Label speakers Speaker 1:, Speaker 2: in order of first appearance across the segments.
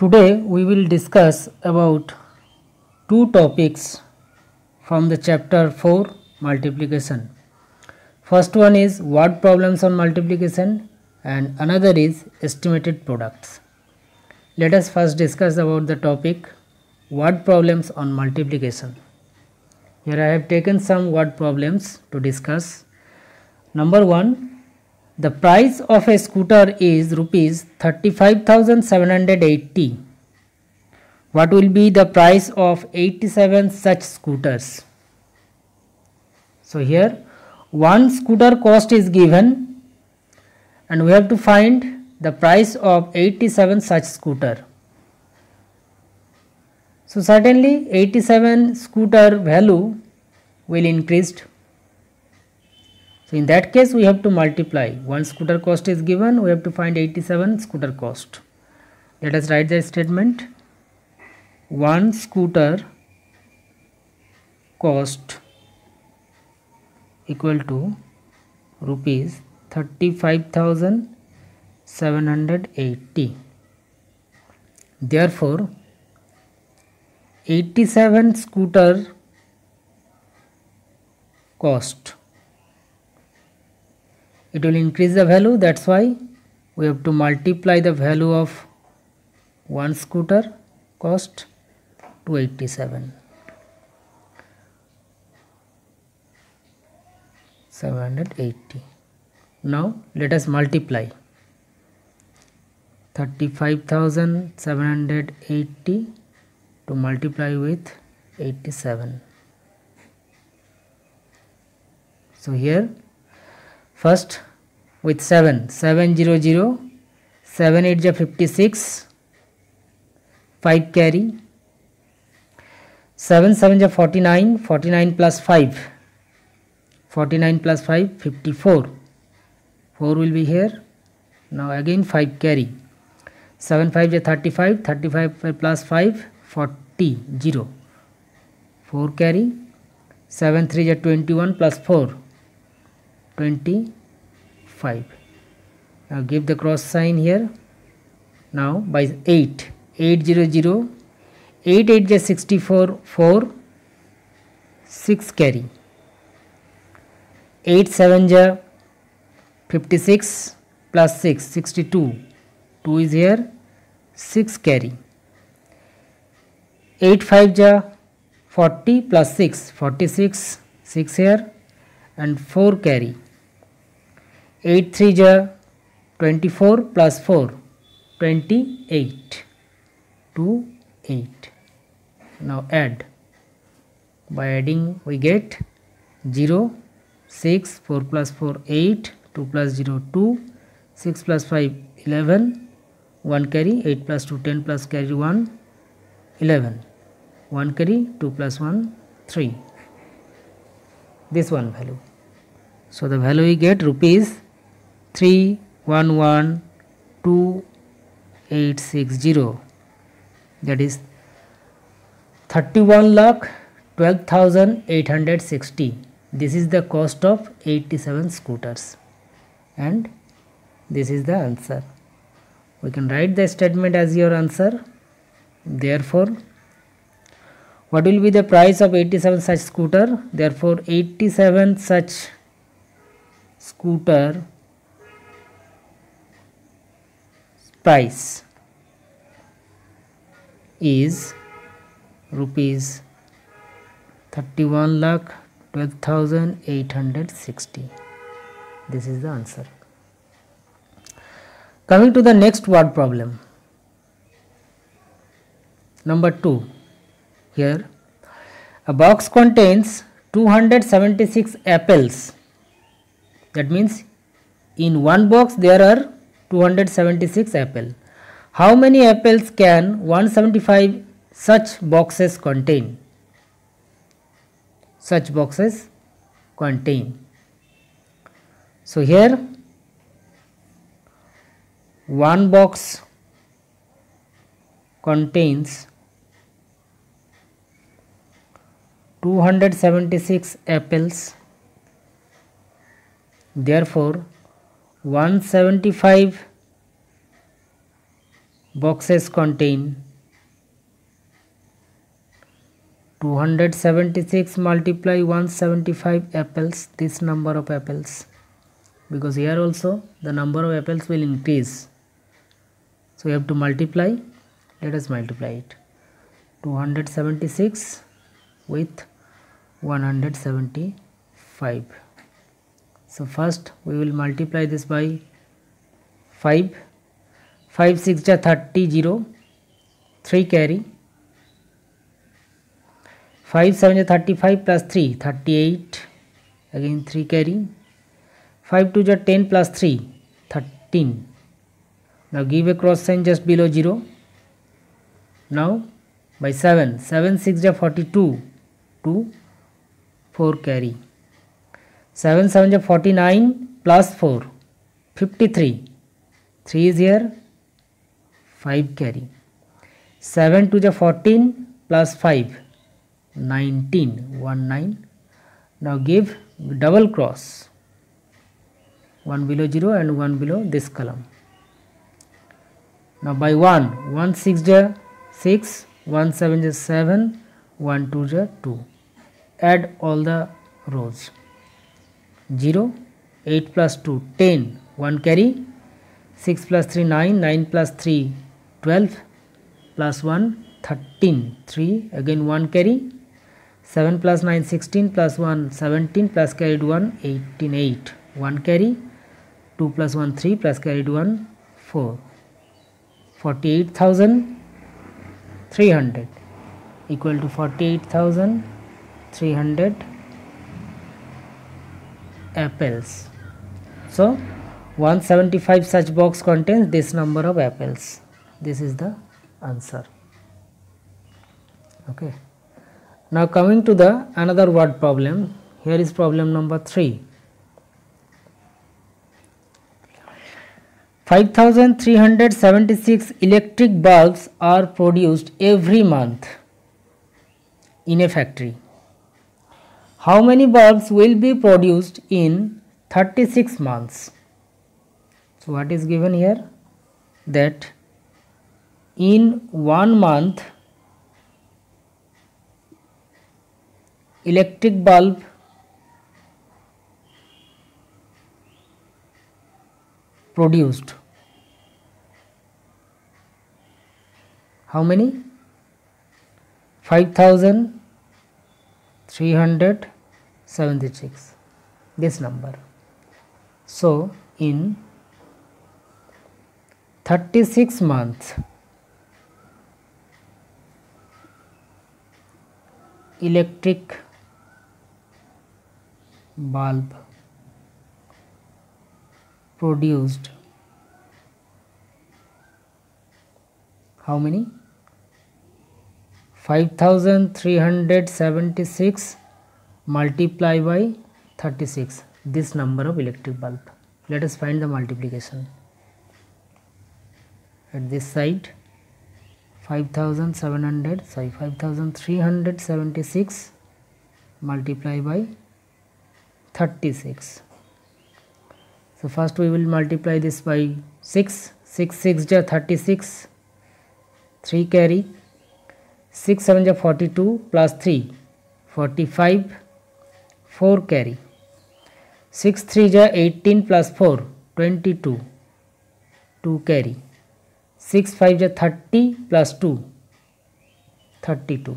Speaker 1: Today we will discuss about two topics from the chapter 4 multiplication. First one is word problems on multiplication and another is estimated products. Let us first discuss about the topic word problems on multiplication. Here I have taken some word problems to discuss. Number 1 the price of a scooter is rupees 35780. What will be the price of 87 such scooters? So here one scooter cost is given and we have to find the price of 87 such scooter. So certainly 87 scooter value will increased so in that case we have to multiply. One scooter cost is given, we have to find 87 scooter cost. Let us write the statement. One scooter cost equal to rupees 35,780. Therefore, 87 scooter cost it will increase the value that's why we have to multiply the value of one scooter cost to 87 780 now let us multiply. 35780 to multiply with 87 so here First with 7, 700, 7 8 is 56, 5 carry, 7 7 is 49, 49 plus 5, 49 plus 5, 54, 4 will be here, now again 5 carry, 7 5 is 35, 35 plus 5, 40, 0, 4 carry, 7 3 is 21 plus 4, 25 now give the cross sign here. Now by 8 800 8 8 is 64 4 6 carry. 8 7 is 56 plus 6 62 2 is here 6 carry. 8 5 is 40 plus 6 46 6 here and 4 carry 8 3 ja 24 plus 4 28 2 8 now add. By adding we get 0 6 4 plus 4 8 2 plus 0 2 6 plus 5 11 1 carry 8 plus 2 10 plus carry 1 11 1 carry 2 plus 1 3 this one value. So the value we get rupees three one one two eight six zero. That is 31 lakh 12860 this is the cost of 87 scooters. And this is the answer. We can write the statement as your answer. Therefore what will be the price of 87 such scooter? Therefore 87 such scooter price is rupees 31 lakh 12860 this is the answer. Coming to the next word problem. Number 2 here a box contains 276 apples. That means in one box there are 276 apple. How many apples can 175 such boxes contain? Such boxes contain. So here one box contains 276 apples therefore 175 boxes contain 276 multiply 175 apples this number of apples. Because here also the number of apples will increase. So we have to multiply. Let us multiply it. 276 with 175 so first we will multiply this by 5 5 6 ja 30 0 3 carry. 5 7 ja 35 plus 3 38 again 3 carry. 5 2 ja 10 plus 3 13 now give a cross sign just below 0 now by 7 7 6 ja 42 2 4 carry 7 7 ja 49 plus 4 53 3 is here 5 carry. 7 to the 14 plus 5 19 1 9 now give double cross. One below 0 and one below this column. Now by 1 1 6 ja 6 1 7 ja 7 1 2 ja 2 add all the rows 0 8 plus 2 10 1 carry 6 plus 3 9 9 plus 3 12 plus 1 13 3 again 1 carry 7 plus 9 16 plus 1 17 plus carried 1 18 8 1 carry 2 plus 1 3 plus carried 1 4 48300 equal to 48300 apples. So 175 such box contains this number of apples. This is the answer. Okay. Now coming to the another word problem. Here is problem number 3 5376 electric bulbs are produced every month in a factory how many bulbs will be produced in 36 months? So what is given here? That in one month electric bulb produced. How many 5376 this number. So in 36 months electric bulb produced how many 5376 multiply by 36 this number of electric bulb. Let us find the multiplication. At this side 5700 sorry 5376 multiply by 36 so first we will multiply this by 6 6 6 ja 36 3 carry 6 7 ja 42 plus 3 45 4 carry. 6 3 ja 18 plus 4 22 2 carry. 6 5 is 30 plus 2 32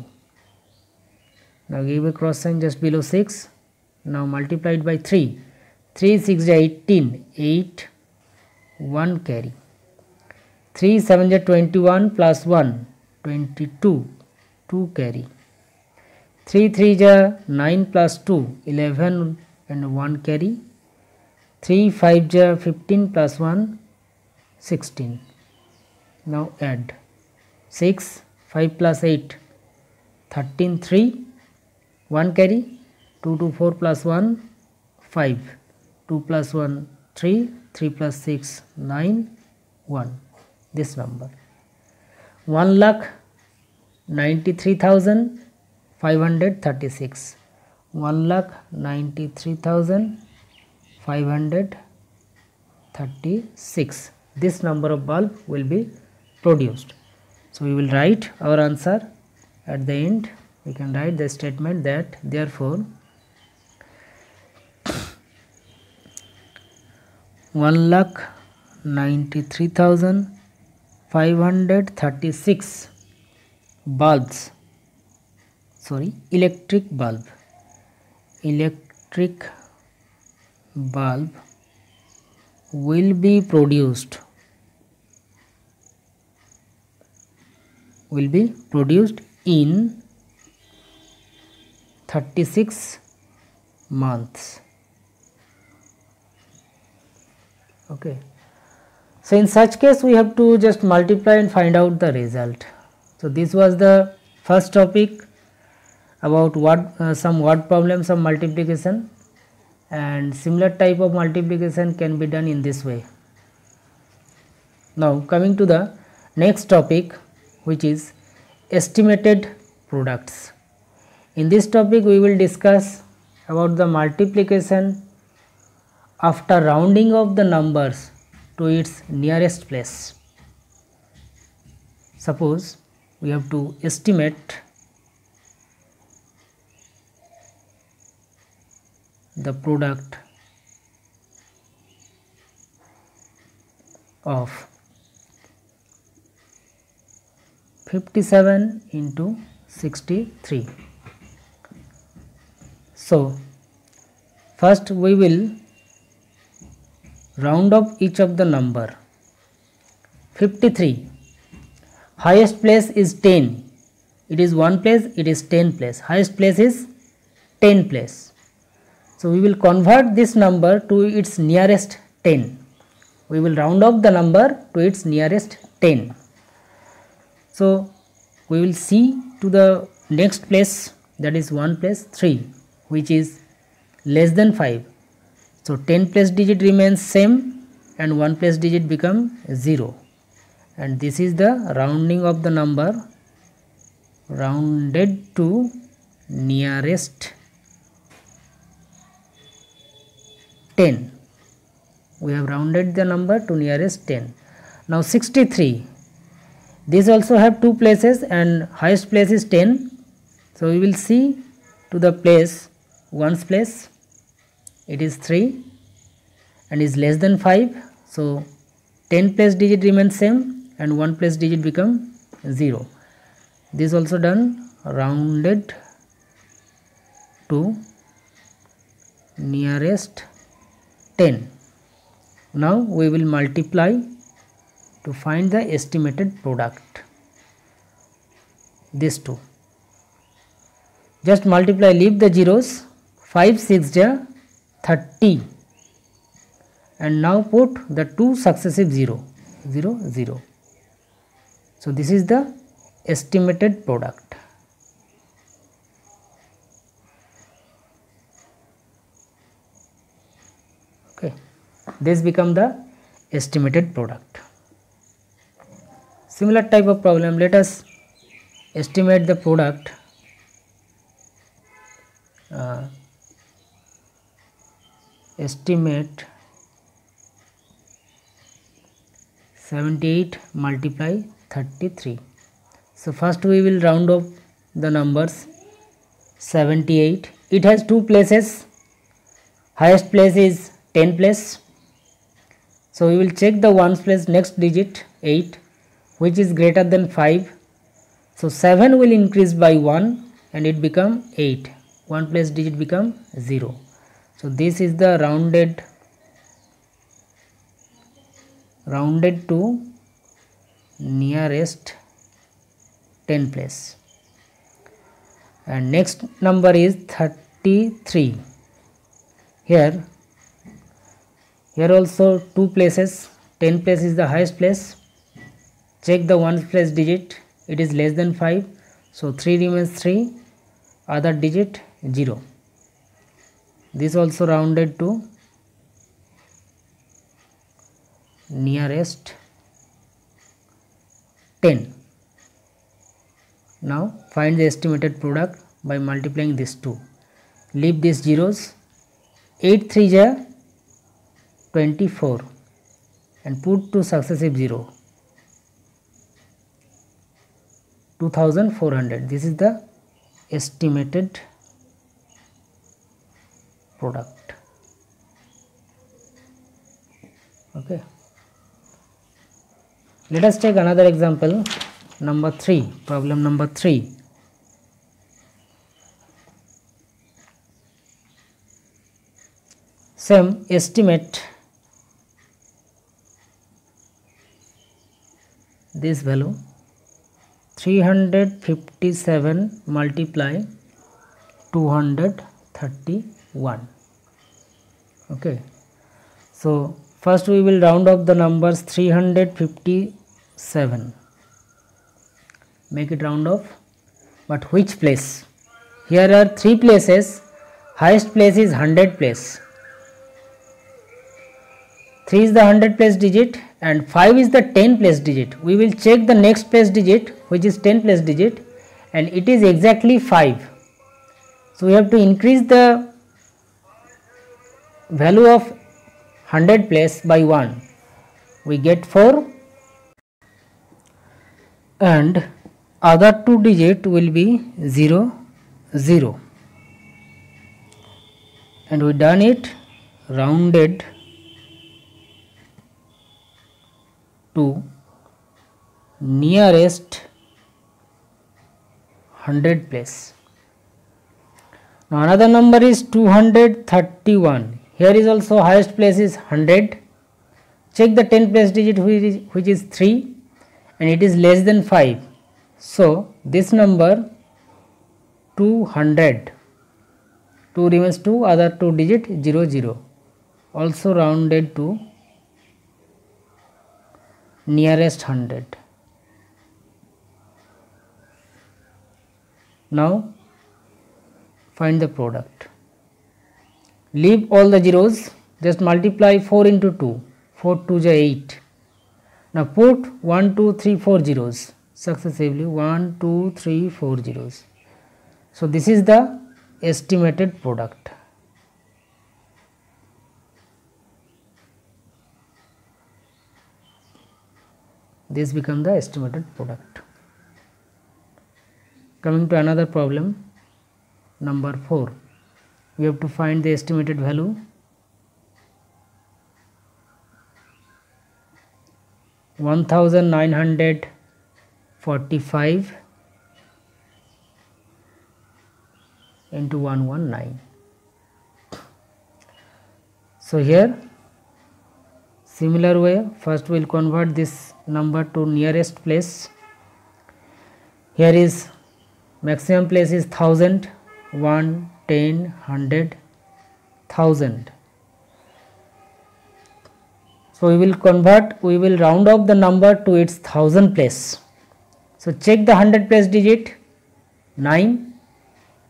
Speaker 1: now give a cross sign just below 6 now multiplied by 3 3 6 is 18 8 1 carry. 3 7 is 21 plus 1 22 2 carry. 3 3 is 9 plus 2 11 and 1 carry. 3 5 is 15 plus 1 16 now add. 6 5 plus 8 13 3 1 carry. 2 to 4 plus 1 5 2 plus 1 3 3 plus 6 9 1 this number. 1 lakh 93536 1 lakh 93536 this number of bulb will be produced. So we will write our answer. At the end we can write the statement that therefore 1 lakh 93,536 bulbs. Sorry electric bulb. Electric bulb will be produced. Will be produced in 36 months. Okay. So in such case we have to just multiply and find out the result so this was the first topic about what uh, some word problems of multiplication and similar type of multiplication can be done in this way now coming to the next topic which is estimated products in this topic we will discuss about the multiplication after rounding of the numbers to its nearest place. Suppose we have to estimate the product of 57 into 63. So, first we will round up each of the number 53 highest place is 10 it is one place it is 10 place. Highest place is 10 place. So we will convert this number to its nearest 10 we will round up the number to its nearest 10 so we will see to the next place that is one place 3 which is less than 5 so 10 place digit remains same and 1 place digit become 0 and this is the rounding of the number rounded to nearest 10 we have rounded the number to nearest 10 now 63 these also have two places and highest place is 10 so we will see to the place ones place it is 3 and is less than 5 so 10 place digit remains same and 1 place digit become 0 this also done rounded to nearest 10 now we will multiply to find the estimated product. This two. Just multiply leave the zeros 5 6 30 and now put the two successive 0 0 0 so this is the estimated product. Okay. This become the estimated product. Similar type of problem. Let us estimate the product. Uh, estimate 78 multiply 33 so first we will round up the numbers. 78 it has two places. Highest place is 10 place. So we will check the ones place next digit 8 which is greater than 5 so 7 will increase by 1 and it become 8 one place digit become 0 so this is the rounded rounded to nearest 10 place. And next number is 33 here here also two places. 10 place is the highest place. Check the one place digit. It is less than 5 so 3 remains 3 other digit 0 this also rounded to nearest 10 now find the estimated product by multiplying these two. Leave these zeros. 8 3 ja 24 and put two successive 0 2400 this is the estimated product. Okay let us take another example. Number 3 problem number 3 same estimate. This value. 357 multiply 231 okay. So first we will round up the numbers 357 make it round off but which place? Here are three places. Highest place is 100 place. 3 is the 100 place digit and 5 is the 10 place digit. We will check the next place digit which is 10 place digit and it is exactly 5 so we have to increase the value of 100 place by 1 we get 4 and other two digit will be 0 0 and we done it rounded to nearest 100 place. Now another number is 231 here is also highest place is 100 check the 10 place digit which is, which is 3 and it is less than 5 so this number 200 2 remains 2 other 2 digit 0 0 also rounded to nearest 100 now find the product. Leave all the zeros. Just multiply 4 into 2 4 2 is 8 now put 1 2 3 4 zeros successively. 1 2 3 4 zeros. So this is the estimated product. This become the estimated product. Coming to another problem number 4 we have to find the estimated value one thousand nine hundred forty five into one one nine. So here similar way first we will convert this number to nearest place here is maximum place is thousand one 10 100 1000 so we will convert we will round off the number to its thousand place. So check the 100 place digit. 9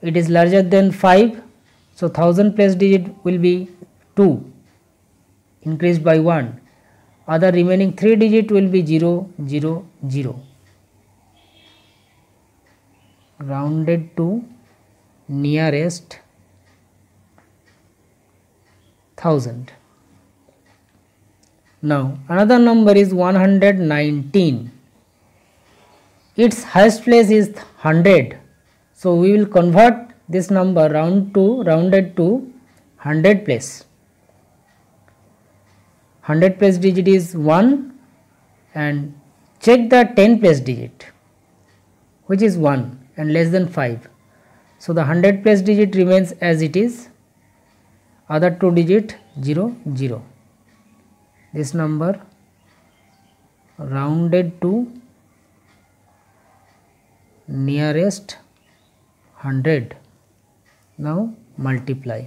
Speaker 1: it is larger than 5 so thousand place digit will be 2 increased by 1 other remaining 3 digit will be 0 0 0 rounded to nearest thousand. Now another number is 119. Its highest place is 100. So we will convert this number round to rounded to 100 place. 100 place digit is 1 and check the 10 place digit which is 1 and less than 5 so the 100 place digit remains as it is other two digit 0 0 this number rounded to nearest 100 now multiply.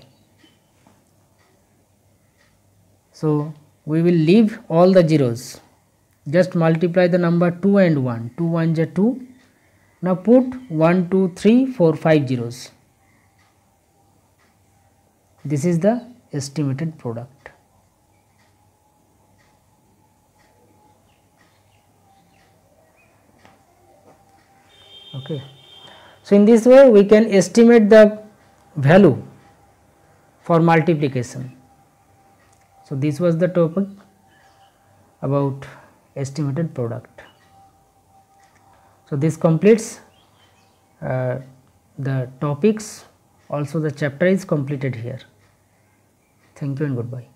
Speaker 1: So we will leave all the zeros. Just multiply the number 2 and 1 2 1 is 2 now put 1, 2, 3, 4, 5 zeros. This is the estimated product. Okay. So in this way we can estimate the value for multiplication. So this was the topic about estimated product. So, this completes uh, the topics also the chapter is completed here. Thank you and goodbye.